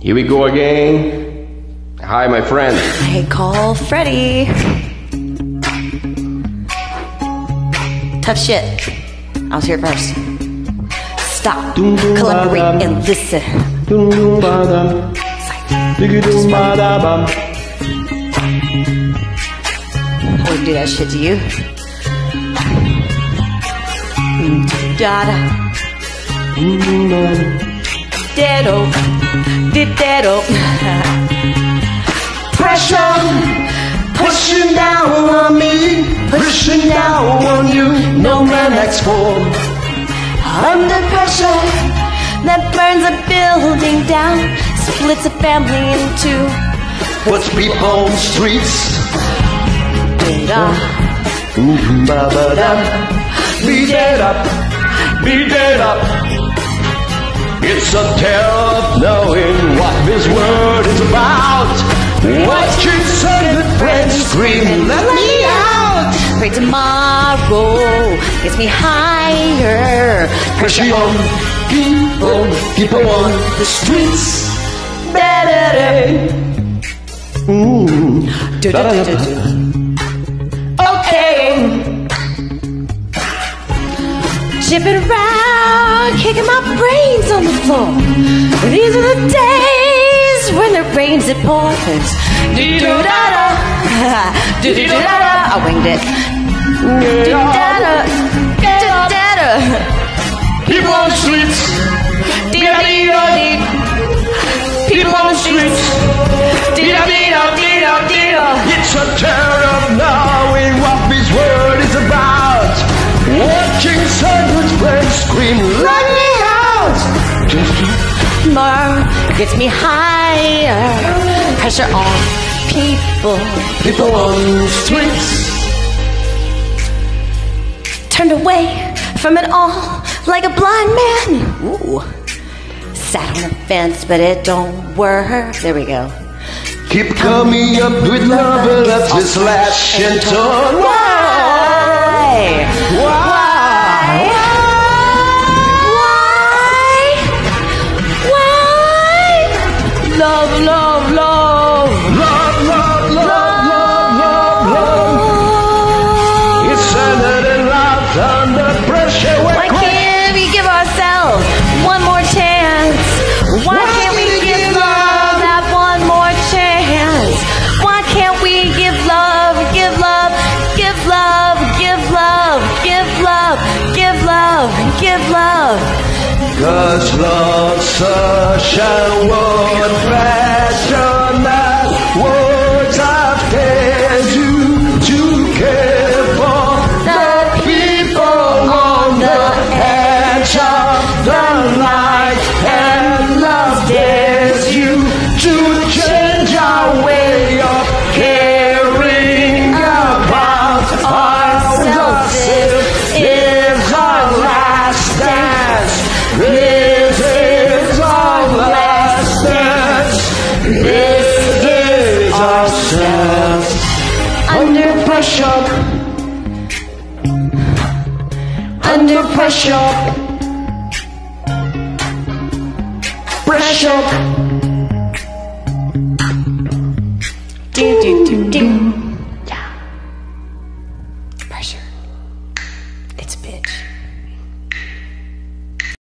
Here we go again. Hi, my friend. I call Freddie. Tough shit. I was here first. Stop, collaborate, and listen. I wouldn't do that shit to you. Mm, da-da. Deado. Did-deado. Pressure pushing down on me, pushing down on you. No man acts for. Under pressure that burns a building down, splits a family in two. Puts people on streets. Mm-hmm, da. Ba-ba-da. Beat it up, beat it up. It's a terror world is about. Watching some good friends scream, let me out. Pray tomorrow gets me higher. Pressure on people, people on the streets. Do. Okay. Jipping around, kicking my brains on the floor. These are the days when the rains it pours. Do do da da, do do da da. I winged it. Do da da, do da da. People on the streets. Dee da dee da dee. People on the streets. Dee da dee da dee da dee da. It's a terror of knowing what this world is about. Watching Sandwich friends scream, let me out. More gets me higher. Pressure on people. People on streets. Turned away from it all like a blind man. Ooh. Sat on the fence, but it don't work. There we go. Keep coming up with love, but that's just slash and turn. Why? Why can't we give love? that one more chance? Why can't we give love, give love, give love, give love, give love, give love, give love? Cause love's such a word pressure. Under pressure. Pressure. Do, do, do, do.